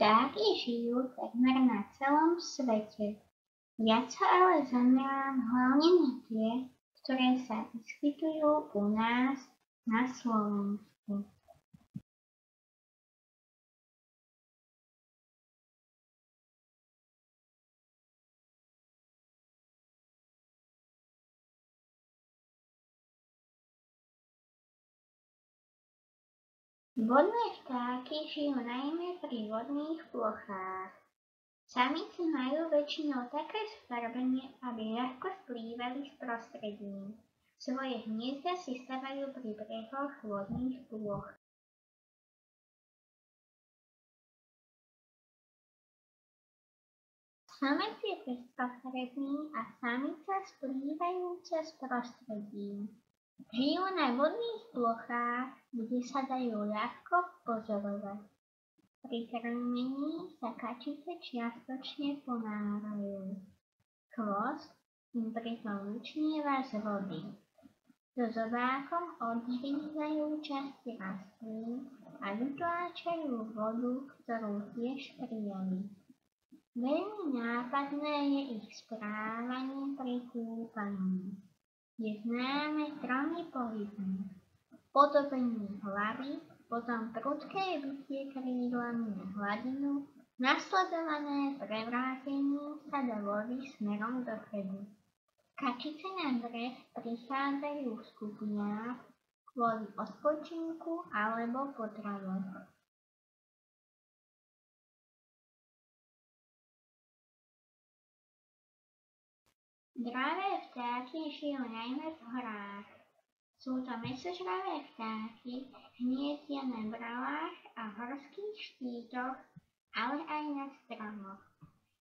Vtáky žijú takmer na celom svete. Ja sa ale zamerám hlavne na tie, ktoré sa vyskytujú u nás na Slovensku. Vodné vtáky žijú najmä pri vodných plochách. Samice majú väčšinou také sfarbenie, aby ľahko splývali s prostredím. Svoje hniezda si stavajú pri brehoch vodných ploch. Samec je pestrofarebný a samica splývajúca s prostredím. Žijú na vodných plochách, kde sa dajú ľahko pozorovať. Pri krmení sa kačice čiastočne ponárajú. Chvost im pritom vyčnieva z vody. So zobákom odhrízajú časti rastlín a vytláčajú vodu, ktorú tiež prijali. Veľmi nápadné je ich správanie pri kúpaní je známe tromi pohybmi. Podobením hlavy, potom prudké bytie krídlami na hladinu, nasledované prevrátením sa do vody smerom dopredu. Kačice na breh prichádzajú v skupinách kvôli odpočinku alebo potrave. Dravé vtáky žijú najmä v horách. Sú to mesožravé vtáky, hniezdia na bralách a horských štítoch, ale aj na stromoch.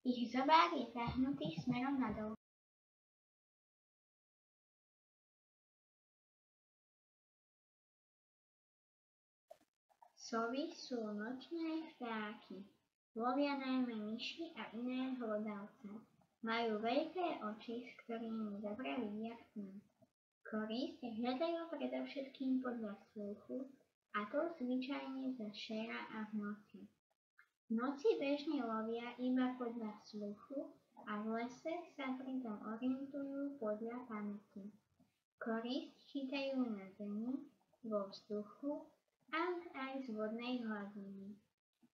Ich zobák je zahnutý smerom nadol. Sovy sú nočné vtáky. Lovia najmä myši a iné hlodavce. Majú veľké oči, s ktorými dobre vidia tmu. Korisť hľadajú predovšetkým podľa sluchu, a to zvyčajne za šera a v noci. V noci bežne lovia iba podľa sluchu a v lese sa pritom orientujú podľa pamäti. Korisť čítajú na zemi, vo vzduchu a aj z vodnej hladiny.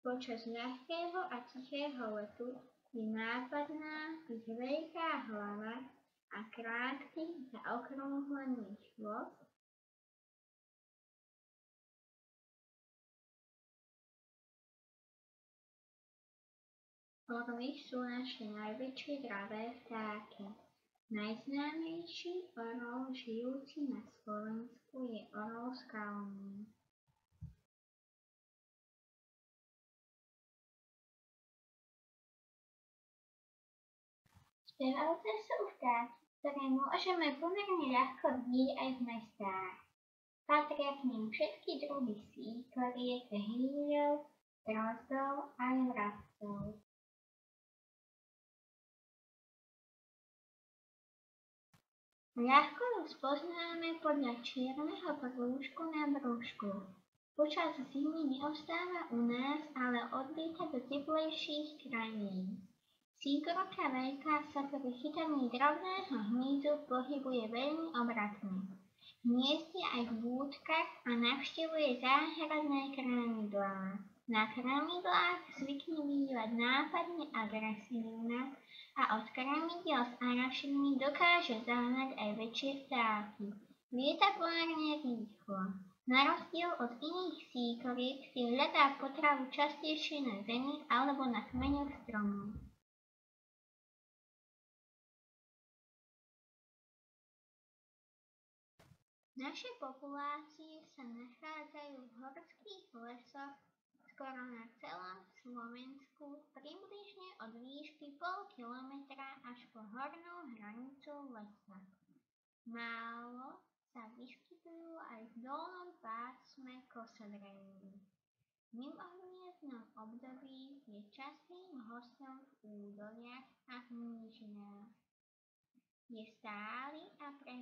Počas ľahkého a tichého letu je nápadná ich veľká hlava a krátky zaokrúhlený chvost Orly sú naše najväčšie dravé vtáky. Najznámejší orol žijúci na Slovensku je orol skalný. Spevavce sú vtáky, ktoré môžeme pomerne ľahko vidieť aj v mestách. Patria k nim všetky druhy síkoriek, hýľov, drozdov aj vrabcov. Ľahko ju spoznáme podľa čierneho prúžku na brúšku. Počas zimy neostáva u nás, ale odlieta do teplejších krajín. Síkorka veľká sa pri chytaní drobného hmyzu pohybuje veľmi obratne. Hniezdí aj v búdkach a navštevuje záhradné krámidlá. Na krámidlách zvykne bývať nápadne agresívna a od krámidiel s arašinmi dokáže zahnať aj väčšie vtáky. Lieta pomerne rýchlo. Na rozdiel od iných síkoriek si hľadá potravu častejšie na zemi alebo na kmeňoch stromov. Naše populácie sa nachádzajú v horských lesoch skoro na celom Slovensku približne od výšky pol kilometra až po hornú hranicu lesa. Málo sa vyskytujú aj v dolnom pásme kosodrení. V mimohniezdnom období je častým hostom v údoliach a v nížinách. Je stály a prehliezavý